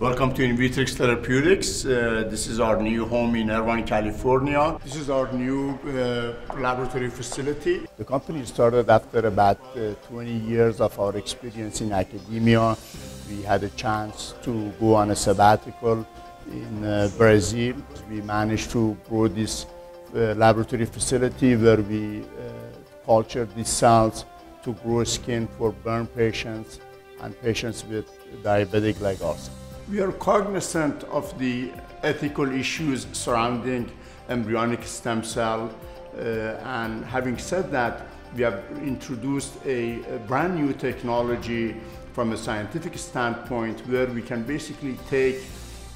Welcome to Invitrix Therapeutics. Uh, this is our new home in Irvine, California. This is our new uh, laboratory facility. The company started after about uh, 20 years of our experience in academia. We had a chance to go on a sabbatical in uh, Brazil. We managed to grow this uh, laboratory facility where we uh, culture these cells to grow skin for burn patients and patients with diabetic like us. We are cognizant of the ethical issues surrounding embryonic stem cell, uh, and having said that, we have introduced a, a, brand new technology from a scientific standpoint where we can basically take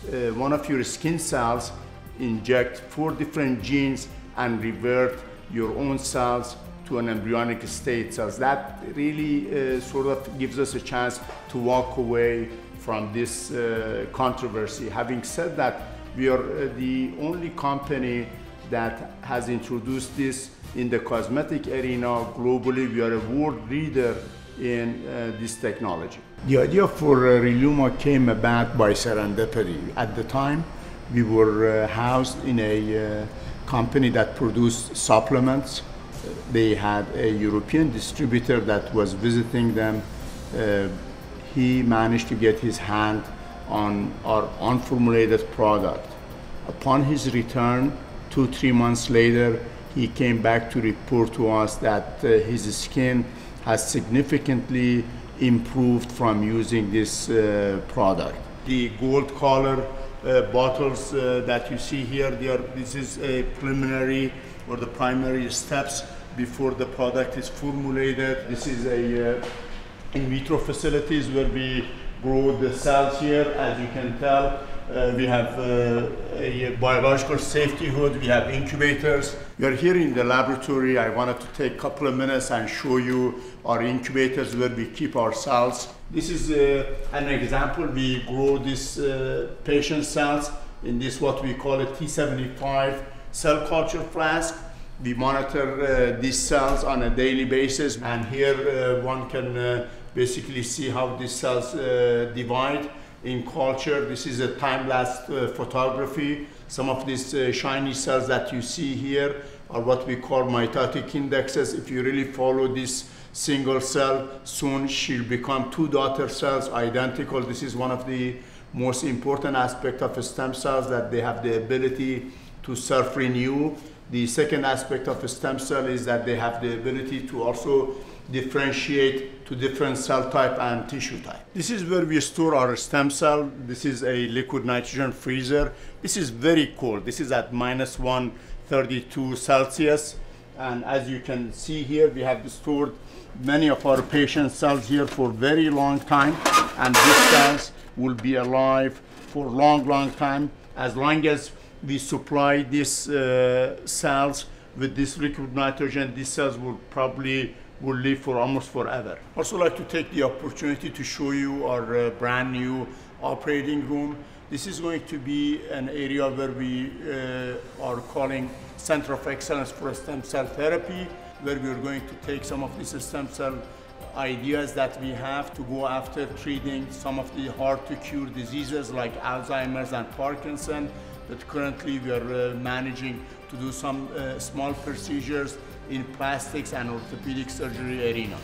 uh, one of your skin cells, inject four different genes, and revert your own cells to an embryonic state. So that really uh, sort of gives us a chance to walk away from this uh, controversy. Having said that, we are uh, the only company that has introduced this in the cosmetic arena globally. We are a world leader in uh, this technology. The idea for uh, Reluma came about by serendipity. At the time, we were uh, housed in a uh, company that produced supplements. They had a European distributor that was visiting them uh, he managed to get his hand on our unformulated product. Upon his return, two, three months later, he came back to report to us that uh, his skin has significantly improved from using this uh, product. The gold color uh, bottles uh, that you see here, are, this is a preliminary or the primary steps before the product is formulated. This is a uh, in vitro facilities where we grow the cells here. As you can tell, uh, we have uh, a biological safety hood, we have incubators. We are here in the laboratory. I wanted to take a couple of minutes and show you our incubators where we keep our cells. This is uh, an example. We grow these uh, patient cells in this what we call a T75 cell culture flask. We monitor uh, these cells on a daily basis and here uh, one can basically see how these cells uh, divide in culture. This is a time-lapse uh, photography. Some of these uh, shiny cells that you see here are what we call mitotic indexes. If you really follow this single cell, soon she'll become two daughter cells identical. This is one of the most important aspects of stem cells that they have the ability to self-renew. The second aspect of a stem cell is that they have the ability to also differentiate to different cell type and tissue type. This is where we store our stem cell. This is a liquid nitrogen freezer. This is very cold. This is at minus 132 Celsius. And as you can see here, we have stored many of our patient cells here for very long time. And these cells will be alive for long, long time. As long as we supply these uh, cells with this liquid nitrogen, these cells will probably will live for almost forever. Also like to take the opportunity to show you our uh, brand new operating room. This is going to be an area where we uh, are calling Center of Excellence for Stem Cell Therapy, where we are going to take some of these stem cell ideas that we have to go after treating some of the hard to cure diseases like Alzheimer's and Parkinson that currently we are uh, managing to do some uh, small procedures in plastics and orthopedic surgery arena.